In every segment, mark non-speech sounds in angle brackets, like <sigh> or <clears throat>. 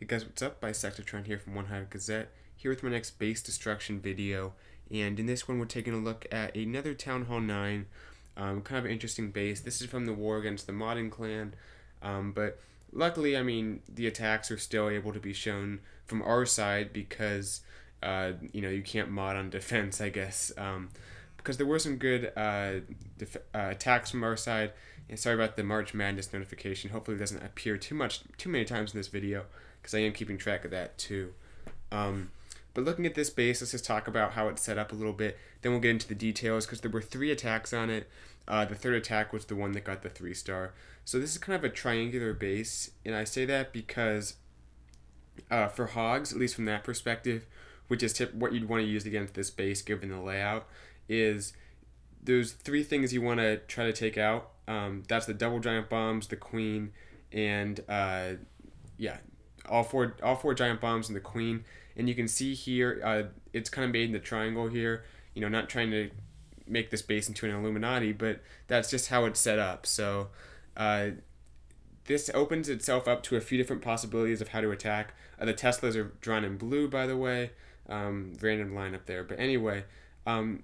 Hey guys, what's up? Bisectatron here from One Hive Gazette, here with my next base destruction video. And in this one, we're taking a look at another Town Hall 9, um, kind of an interesting base. This is from the war against the Modding clan, um, but luckily, I mean, the attacks are still able to be shown from our side because, uh, you know, you can't mod on <laughs> defense, I guess. Um, because there were some good uh, uh, attacks from our side. And sorry about the March Madness notification. Hopefully, it doesn't appear too much, too many times in this video because I am keeping track of that too. Um, but looking at this base, let's just talk about how it's set up a little bit. Then we'll get into the details because there were three attacks on it. Uh, the third attack was the one that got the three star. So this is kind of a triangular base, and I say that because uh, for hogs, at least from that perspective, which is tip- what you'd want to use against this base given the layout, is there's three things you want to try to take out. Um, that's the double giant bombs, the queen, and uh, yeah, all four all four giant bombs and the queen. And you can see here, uh, it's kind of made in the triangle here. You know, not trying to make this base into an Illuminati, but that's just how it's set up. So uh, this opens itself up to a few different possibilities of how to attack. Uh, the Teslas are drawn in blue, by the way. Um, random lineup there, but anyway, um,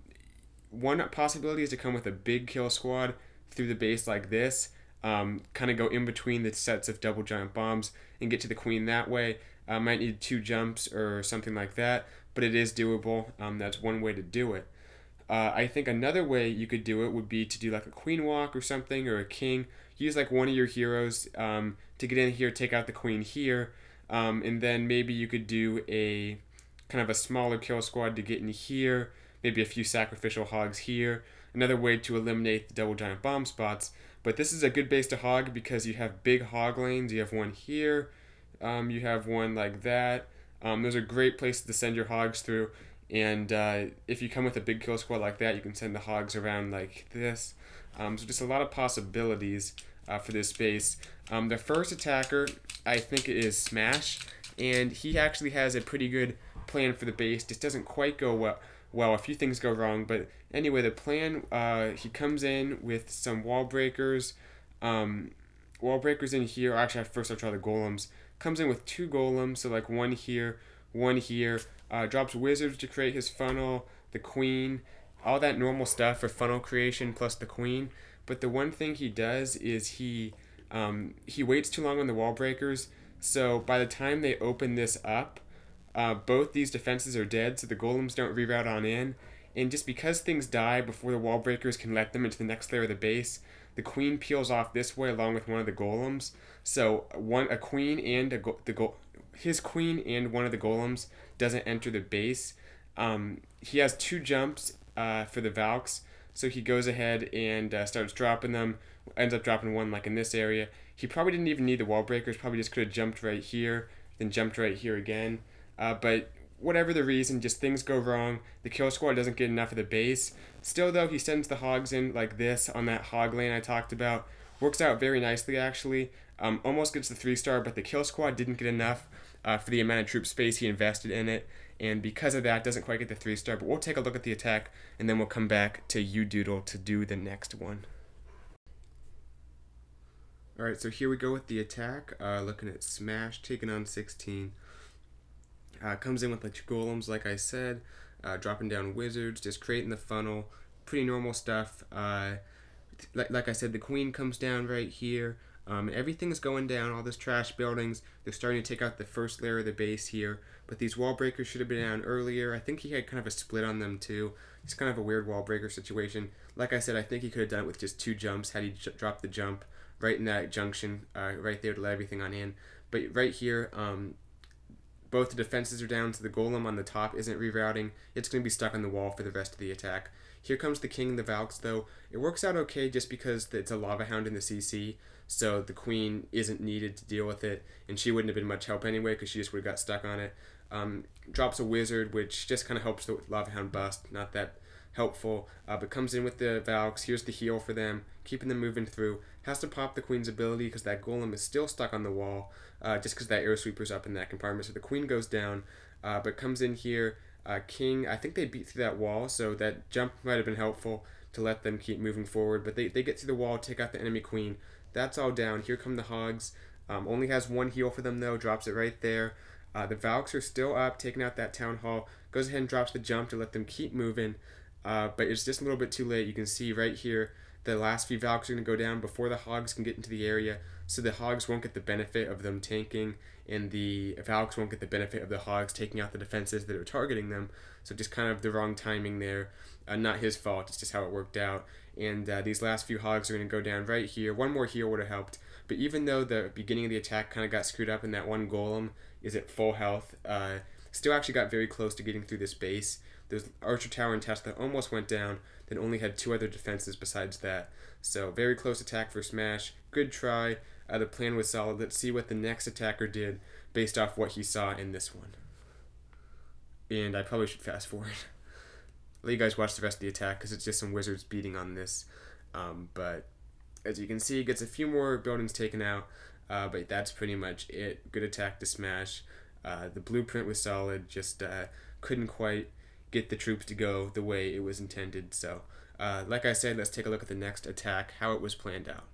one possibility is to come with a big kill squad through the base like this. Um, kind of go in between the sets of double giant bombs and get to the queen that way. Uh, might need two jumps or something like that, but it is doable. Um, that's one way to do it. Uh, I think another way you could do it would be to do like a queen walk or something or a king. Use like one of your heroes um, to get in here, take out the queen here, um, and then maybe you could do a kind of a smaller kill squad to get in here. Maybe a few sacrificial hogs here. Another way to eliminate the double giant bomb spots. But this is a good base to hog because you have big hog lanes. You have one here. Um, you have one like that. Um, those are great places to send your hogs through. And uh, if you come with a big kill squad like that, you can send the hogs around like this. Um, so just a lot of possibilities uh, for this base. Um, the first attacker, I think, is Smash, and he actually has a pretty good plan for the base. Just doesn't quite go well. Well, a few things go wrong, but anyway, the plan. Uh, he comes in with some wall breakers. Um, wall breakers in here. Actually, first I'll try the golems. Comes in with two golems, so like one here, one here. Uh, drops wizards to create his funnel, the queen, all that normal stuff for funnel creation plus the queen. But the one thing he does is he um, he waits too long on the wall breakers. So by the time they open this up, uh, both these defenses are dead, so the golems don't reroute on in. And just because things die before the wall breakers can let them into the next layer of the base, the queen peels off this way along with one of the golems. So one a queen and a go- the go- his queen and one of the golems doesn't enter the base. Um, he has two jumps uh, for the Valks, so he goes ahead and uh, starts dropping them. Ends up dropping one like in this area. He probably didn't even need the wall breakers. Probably just could have jumped right here, then jumped right here again. Uh, but whatever the reason, just things go wrong. The kill squad doesn't get enough of the base. Still, though, he sends the hogs in like this on that hog lane I talked about. Works out very nicely, actually. Um, almost gets the three star, but the kill squad didn't get enough uh, for the amount of troop space he invested in it. And because of that, doesn't quite get the three star. But we'll take a look at the attack, and then we'll come back to you, Doodle, to do the next one. Alright, so here we go with the attack. Uh, looking at Smash taking on 16. Uh, comes in with like golems, like I said, uh, dropping down wizards, just creating the funnel. Pretty normal stuff. Uh, like, like I said, the queen comes down right here. Um, everything's going down, all those trash buildings. They're starting to take out the first layer of the base here. But these wall breakers should have been down earlier. I think he had kind of a split on them too. It's kind of a weird wall breaker situation. Like I said, I think he could have done it with just two jumps had he dropped the jump right in that junction, uh, right there to let everything on in. But right here, um, both the defenses are down, so the golem on the top isn't rerouting. It's going to be stuck on the wall for the rest of the attack. Here comes the king, the Valks, though. It works out okay just because it's a lava hound in the CC, so the queen isn't needed to deal with it, and she wouldn't have been much help anyway because she just would have got stuck on it. Um, drops a wizard, which just kind of helps the lava hound bust, not that helpful, uh, but comes in with the Valks. Here's the heal for them, keeping them moving through. Has to pop the Queen's ability because that Golem is still stuck on the wall, uh, just because that Air Sweeper's up in that compartment. So the Queen goes down, uh, but comes in here. Uh, King, I think they beat through that wall, so that jump might have been helpful to let them keep moving forward. But they, they get through the wall, take out the enemy Queen. That's all down. Here come the Hogs. Um, only has one heal for them though, drops it right there. Uh, the Valks are still up, taking out that Town Hall. Goes ahead and drops the jump to let them keep moving. Uh, but it's just a little bit too late. You can see right here the last few Valks are going to go down before the Hogs can get into the area. So the Hogs won't get the benefit of them tanking, and the Valks won't get the benefit of the Hogs taking out the defenses that are targeting them. So just kind of the wrong timing there. Uh, not his fault, it's just how it worked out. And uh, these last few Hogs are going to go down right here. One more here would have helped. But even though the beginning of the attack kind of got screwed up and that one Golem is at full health, uh, still actually got very close to getting through this base. There's Archer Tower and Tesla almost went down, then only had two other defenses besides that. So very close attack for Smash. Good try. Uh, the plan was solid. Let's see what the next attacker did based off what he saw in this one. And I probably should fast forward. Let you guys watch the rest of the attack because it's just some wizards beating on this. Um, but as you can see, gets a few more buildings taken out. Uh, but that's pretty much it. Good attack to smash. Uh, the blueprint was solid, just uh, couldn't quite get the troops to go the way it was intended. So, uh, like I said, let's take a look at the next attack, how it was planned out.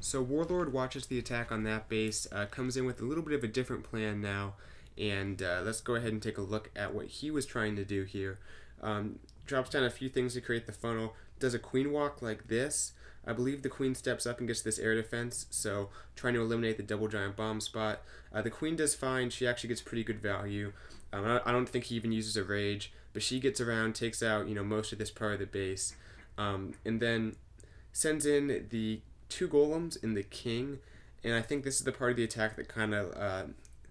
So Warlord watches the attack on that base, uh, comes in with a little bit of a different plan now, and uh, let's go ahead and take a look at what he was trying to do here. Um, drops down a few things to create the funnel, does a queen walk like this. I believe the queen steps up and gets this air defense, so trying to eliminate the double giant bomb spot. Uh, the queen does fine, she actually gets pretty good value. Um, I don't think he even uses a rage, but she gets around, takes out you know most of this part of the base, um, and then sends in the two golems and the king, and I think this is the part of the attack that kind of uh,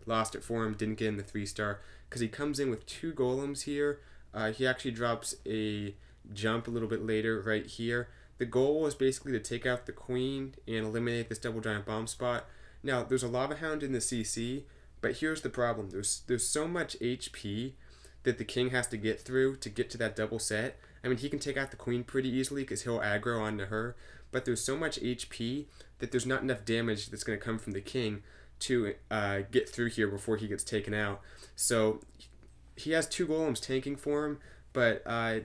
lost it for him. Didn't get in the three star because he comes in with two golems here. Uh, he actually drops a jump a little bit later right here. The goal was basically to take out the queen and eliminate this double giant bomb spot. Now there's a lava hound in the CC, but here's the problem. There's there's so much HP that the king has to get through to get to that double set. I mean, he can take out the queen pretty easily because he'll aggro onto her, but there's so much HP that there's not enough damage that's going to come from the king to uh, get through here before he gets taken out. So he has two golems tanking for him, but uh,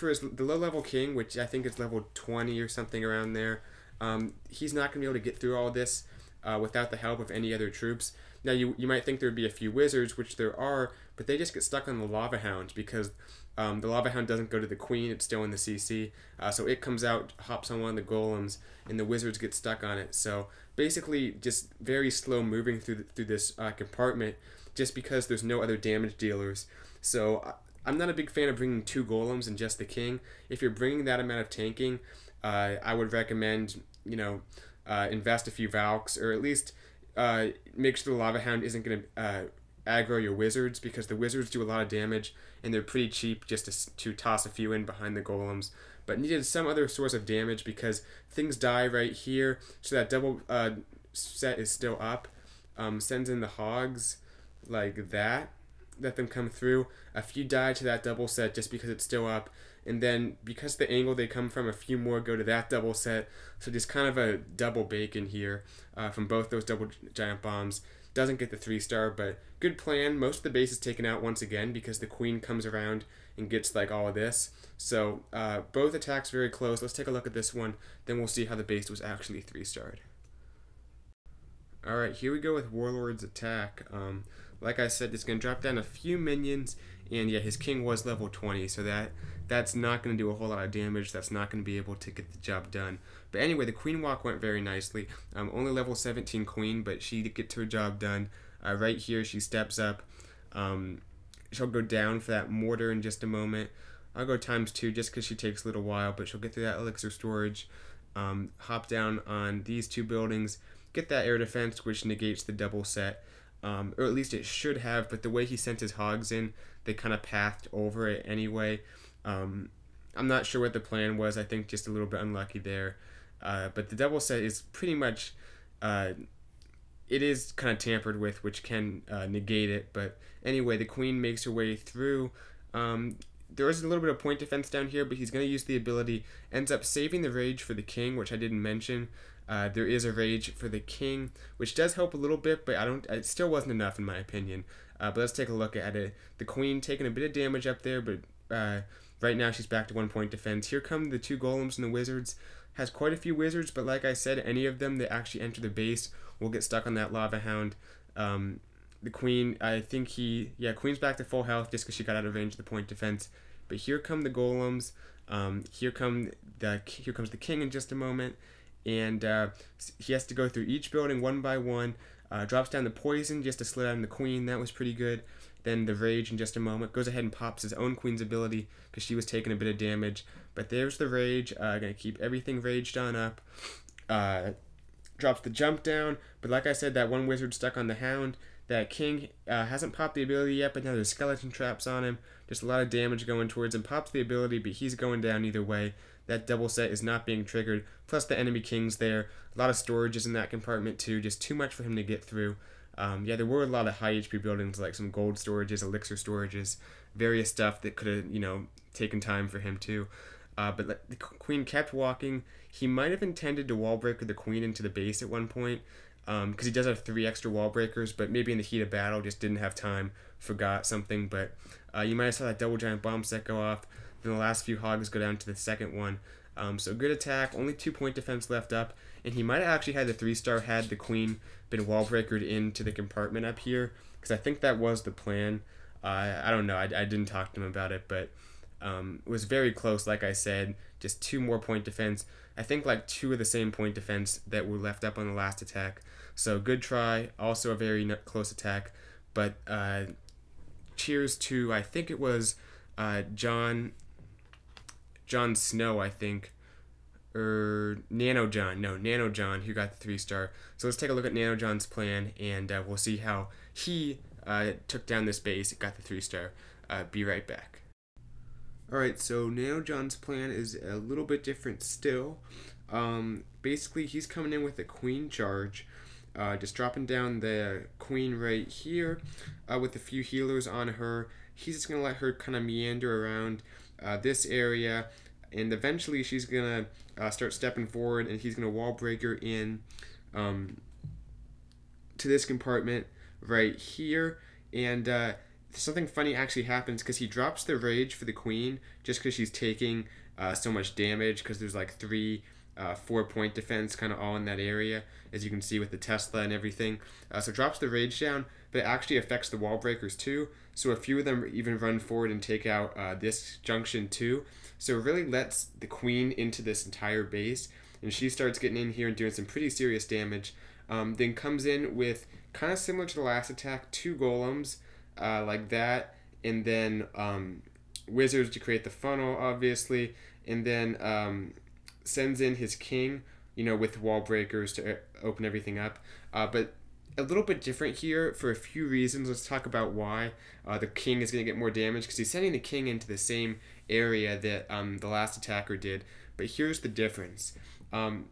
for his, the low level king, which I think is level 20 or something around there, um, he's not going to be able to get through all this uh, without the help of any other troops. Now, you, you might think there would be a few wizards, which there are, but they just get stuck on the Lava Hound because um, the Lava Hound doesn't go to the Queen, it's still in the CC. Uh, so it comes out, hops on one of the golems, and the wizards get stuck on it. So basically, just very slow moving through, the, through this uh, compartment just because there's no other damage dealers. So I'm not a big fan of bringing two golems and just the king. If you're bringing that amount of tanking, uh, I would recommend, you know, uh, invest a few Valks, or at least uh, make sure the Lava Hound isn't going to uh, aggro your wizards because the wizards do a lot of damage and they're pretty cheap just to, to toss a few in behind the golems. But needed some other source of damage because things die right here, so that double uh, set is still up. Um, sends in the hogs like that, let them come through. A few die to that double set just because it's still up, and then because the angle they come from, a few more go to that double set. So just kind of a double bacon here uh, from both those double giant bombs. Doesn't get the three star, but good plan. Most of the base is taken out once again because the queen comes around and gets like all of this. So uh, both attacks very close. Let's take a look at this one. Then we'll see how the base was actually three starred. All right, here we go with Warlord's attack. Um, like I said, it's going to drop down a few minions, and yeah, his king was level 20, so that that's not going to do a whole lot of damage. That's not going to be able to get the job done. But anyway, the queen walk went very nicely. Um, only level 17 queen, but she gets her job done. Uh, right here, she steps up. Um, she'll go down for that mortar in just a moment. I'll go times two just because she takes a little while, but she'll get through that elixir storage. Um, hop down on these two buildings, get that air defense, which negates the double set um, or at least it should have. But the way he sent his hogs in, they kind of pathed over it anyway. Um, I'm not sure what the plan was. I think just a little bit unlucky there. Uh, but the double set is pretty much, uh, it is kind of tampered with, which can uh, negate it. But anyway, the queen makes her way through. Um, there is a little bit of point defense down here, but he's going to use the ability. Ends up saving the rage for the king, which I didn't mention. Uh, there is a rage for the king, which does help a little bit, but I don't. It still wasn't enough in my opinion. Uh, but let's take a look at it. The queen taking a bit of damage up there, but uh, right now she's back to one point defense. Here come the two golems and the wizards. has quite a few wizards, but like I said, any of them that actually enter the base will get stuck on that lava hound. Um, the queen, I think he, yeah, queen's back to full health just because she got out of range of the point defense. But here come the golems. Um, here come the here comes the king in just a moment, and uh, he has to go through each building one by one. Uh, drops down the poison just to slid on the queen. That was pretty good. Then the rage in just a moment. Goes ahead and pops his own queen's ability because she was taking a bit of damage. But there's the rage. Uh, gonna keep everything raged on up. Uh, drops the jump down. But like I said, that one wizard stuck on the hound. That king uh, hasn't popped the ability yet, but now there's skeleton traps on him. Just a lot of damage going towards him. Pops the ability, but he's going down either way. That double set is not being triggered. Plus the enemy king's there. A lot of storages in that compartment too. Just too much for him to get through. Um, yeah, there were a lot of high HP buildings like some gold storages, elixir storages, various stuff that could have, you know, taken time for him too. Uh, but the queen kept walking. He might have intended to wall breaker the queen into the base at one point, because um, he does have three extra wall breakers, but maybe in the heat of battle just didn't have time, forgot something. But uh, you might have saw that double giant bomb set go off. Then the last few hogs go down to the second one. Um, so good attack, only two point defense left up, and he might have actually had the three star had the queen been wall breakered into the compartment up here, because I think that was the plan. Uh, I don't know, I, I didn't talk to him about it, but um, it was very close, like I said. Just two more point defense. I think like two of the same point defense that were left up on the last attack. So good try. Also a very close attack. But uh, cheers to I think it was uh, John John Snow. I think or Nano John. No, Nano John who got the three star. So let's take a look at Nano John's plan and uh, we'll see how he uh, took down this base. Got the three star. Uh, be right back. Alright, so Nano John's plan is a little bit different still. Um, basically, he's coming in with a queen charge, uh, just dropping down the queen right here uh, with a few healers on her. He's just going to let her kind of meander around uh, this area, and eventually she's to uh, start stepping forward, and he's to wall breaker in um, to this compartment right here. And uh, something funny actually happens because he drops the rage for the queen just because she's taking uh, so much damage because there's like three uh, four point defense kind of all in that area as you can see with the tesla and everything. Uh, so drops the rage down but it actually affects the wall breakers too. So a few of them even run forward and take out uh, this junction too. So it really lets the queen into this entire base and she starts getting in here and doing some pretty serious damage. Um, then comes in with kind of similar to the last attack two golems uh, like that, and then um, wizards to create the funnel, obviously, and then um, sends in his king, you know, with wall breakers to uh, open everything up. Uh, but a little bit different here for a few reasons. Let's talk about why uh, the king is going to get more damage because he's sending the king into the same area that um, the last attacker did. But here's the difference. Um,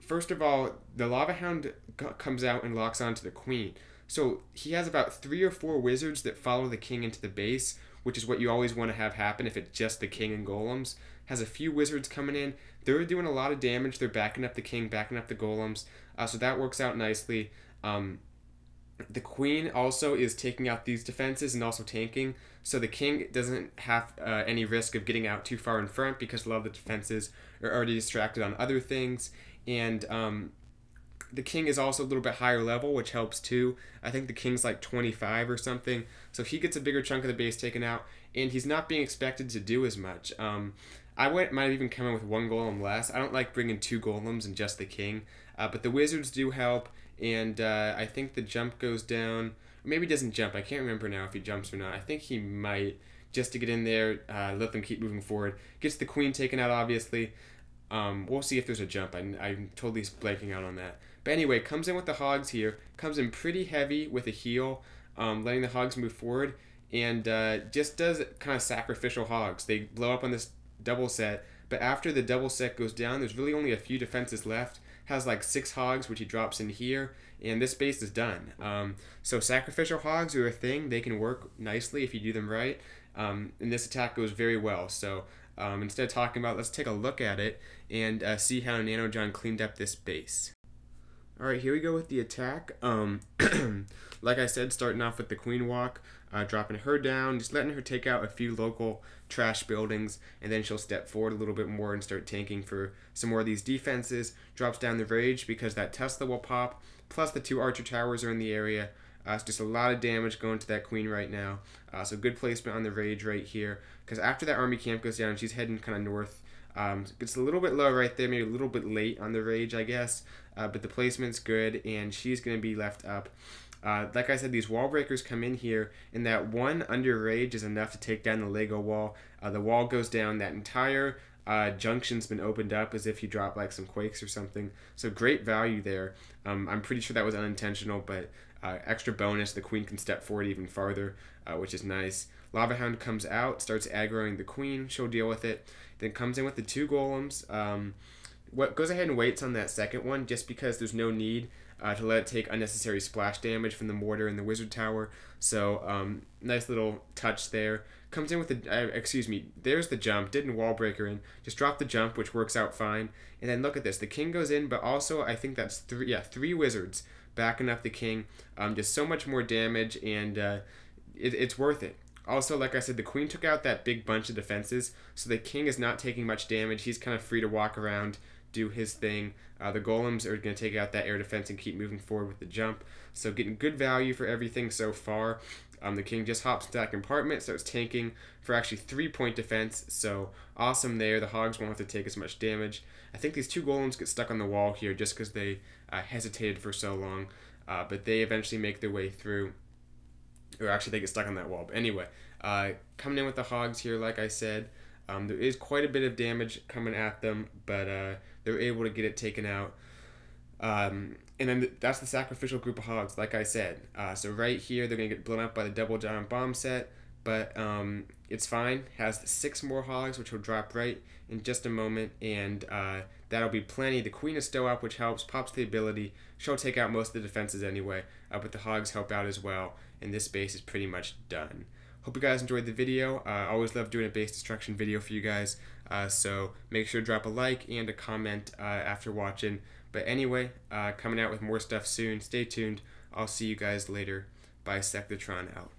first of all, the lava hound comes out and locks onto the queen. So he has about three or four wizards that follow the king into the base, which is what you always want to have happen if it's just the king and golems. Has a few wizards coming in. They're doing a lot of damage. They're backing up the king, backing up the golems. Uh, so that works out nicely. Um, the queen also is taking out these defenses and also tanking. So the king doesn't have uh, any risk of getting out too far in front because a lot of the defenses are already distracted on other things. And um, the king is also a little bit higher level, which helps too. I think the king's like 25 or something, so he gets a bigger chunk of the base taken out, and he's not being expected to do as much. Um, I went, might have even come in with one golem less. I don't like bringing two golems and just the king, uh, but the wizards do help, and uh, I think the jump goes down. Maybe doesn't jump. I can't remember now if he jumps or not. I think he might just to get in there, uh, let them keep moving forward. Gets the queen taken out, obviously. Um, we'll see if there's a jump. I, I'm totally blanking out on that. But anyway, comes in with the hogs here. Comes in pretty heavy with a heal, um, letting the hogs move forward. And uh, just does kind of sacrificial hogs. They blow up on this double set. But after the double set goes down, there's really only a few defenses left. Has like six hogs, which he drops in here. And this base is done. Um, so sacrificial hogs are a thing. They can work nicely if you do them right. Um, and this attack goes very well. So um, instead of talking about, let's take a look at it and uh, see how Nano John cleaned up this base. All right, here we go with the attack. Um, <clears throat> like I said, starting off with the queen walk, uh, dropping her down, just letting her take out a few local trash buildings, and then she'll step forward a little bit more and start tanking for some more of these defenses. Drops down the rage because that Tesla will pop, plus the two archer towers are in the area. Uh, it's just a lot of damage going to that queen right now. Uh, so good placement on the rage right here. Because after that army camp goes down, she's heading kind of north um, it's a little bit low right there, maybe a little bit late on the rage, I guess. Uh, but the placement's good, and she's going to be left up. Uh, like I said, these wall breakers come in here, and that one under rage is enough to take down the Lego wall. Uh, the wall goes down, that entire uh, junction's been opened up as if you drop like some quakes or something. So great value there. Um, I'm pretty sure that was unintentional, but uh, extra bonus. The queen can step forward even farther, uh, which is nice. Lava Hound comes out, starts aggroing the queen. She'll deal with it. Then comes in with the two golems. Um, what goes ahead and waits on that second one just because there's no need uh, to let it take unnecessary splash damage from the mortar and the wizard tower. So um, nice little touch there. Comes in with the uh, excuse me. There's the jump. Didn't wall breaker in. Just drop the jump, which works out fine. And then look at this. The king goes in, but also I think that's three. Yeah, three wizards backing up the king. Um, just so much more damage, and uh, it, it's worth it. Also, like I said, the queen took out that big bunch of defenses, so the king is not taking much damage. He's kind of free to walk around, do his thing. Uh, the golems are going to take out that air defense and keep moving forward with the jump. So getting good value for everything so far. Um, the king just hops to that compartment, starts tanking for actually three point defense. So awesome there. The hogs won't have to take as much damage. I think these two golems get stuck on the wall here just because they uh, hesitated for so long. Uh, but they eventually make their way through or actually they get stuck on that wall. But anyway, uh, coming in with the hogs here, like I said, um, there is quite a bit of damage coming at them, but uh, they're able to get it taken out. Um, and then that's the sacrificial group of hogs, like I said. Uh, so right here, they're gonna get blown up by the double giant bomb set, but um, it's fine. Has six more hogs, which will drop right in just a moment, and uh, that'll be plenty. The queen is still up, which helps. Pops the ability. She'll take out most of the defenses anyway, uh, but the hogs help out as well and this base is pretty much done. Hope you guys enjoyed the video. Uh, I always love doing a base destruction video for you guys. Uh, so make sure to drop a like and a comment uh, after watching. But anyway, uh, coming out with more stuff soon. Stay tuned. I'll see you guys later. Bisectatron out.